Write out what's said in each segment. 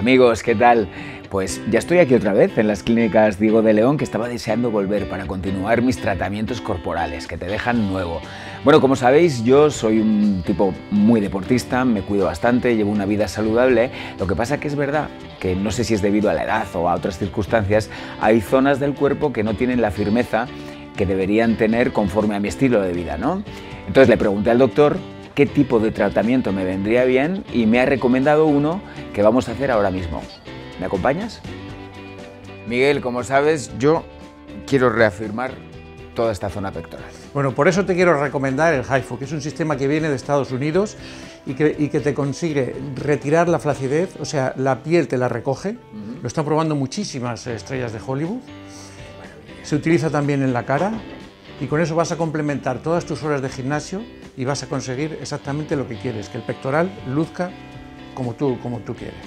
Amigos, ¿qué tal? Pues ya estoy aquí otra vez en las clínicas Diego de León que estaba deseando volver para continuar mis tratamientos corporales que te dejan nuevo. Bueno, como sabéis, yo soy un tipo muy deportista, me cuido bastante, llevo una vida saludable. Lo que pasa que es verdad que no sé si es debido a la edad o a otras circunstancias, hay zonas del cuerpo que no tienen la firmeza que deberían tener conforme a mi estilo de vida, ¿no? Entonces le pregunté al doctor qué tipo de tratamiento me vendría bien y me ha recomendado uno que vamos a hacer ahora mismo. ¿Me acompañas? Miguel, como sabes, yo quiero reafirmar toda esta zona pectoral. Bueno, por eso te quiero recomendar el HIFU, que es un sistema que viene de Estados Unidos y que, y que te consigue retirar la flacidez, o sea, la piel te la recoge. Lo están probando muchísimas estrellas de Hollywood. Se utiliza también en la cara y con eso vas a complementar todas tus horas de gimnasio y vas a conseguir exactamente lo que quieres, que el pectoral luzca como tú, como tú quieres.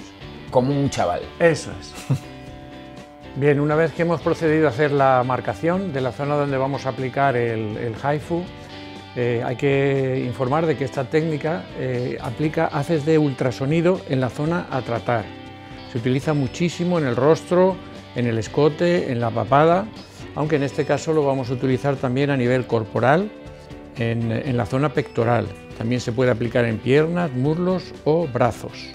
Como un chaval. Eso es. Bien, una vez que hemos procedido a hacer la marcación de la zona donde vamos a aplicar el, el HIFU, eh, hay que informar de que esta técnica eh, aplica haces de ultrasonido en la zona a tratar. Se utiliza muchísimo en el rostro, en el escote, en la papada, aunque en este caso lo vamos a utilizar también a nivel corporal, en, la zona pectoral. También se puede aplicar en piernas, muslos o brazos.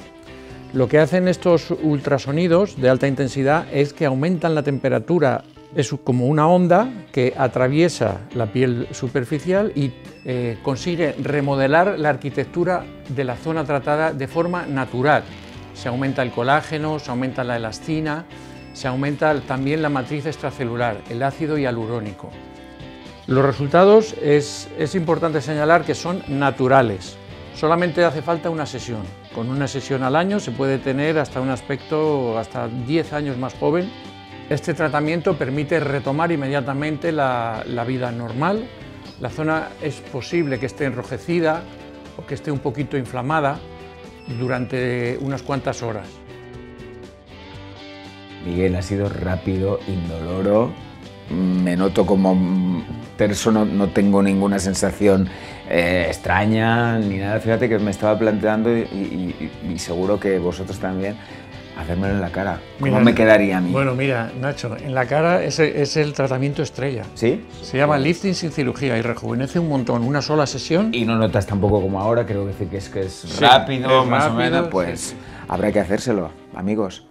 Lo que hacen estos ultrasonidos de alta intensidad es que aumentan la temperatura, es como una onda que atraviesa la piel superficial y eh, consigue remodelar la arquitectura de la zona tratada de forma natural. Se aumenta el colágeno, se aumenta la elastina, se aumenta también la matriz extracelular, el ácido hialurónico. Los resultados es, es importante señalar que son naturales, Solamente hace falta una sesión. Con una sesión al año se puede tener hasta un aspecto hasta 10 años más joven. Este tratamiento permite retomar inmediatamente la, la vida normal. La zona es posible que esté enrojecida o que esté un poquito inflamada durante unas cuantas horas. Miguel ha sido rápido, indoloro. Me noto como terso, no, no tengo ninguna sensación eh, extraña ni nada. Fíjate que me estaba planteando y, y- y seguro que vosotros también hacérmelo en la cara. ¿Cómo Mira, me quedaría a mí? Bueno, mira, Nacho, en la cara es, es el tratamiento estrella. ¿Sí? Se llama lifting sin cirugía y rejuvenece un montón. Una sola sesión Y no notas tampoco como ahora, creo que decir que es, que es Sí, rápido, es más o rápido, menos, sí, pues sí. habrá que hacérselo, amigos.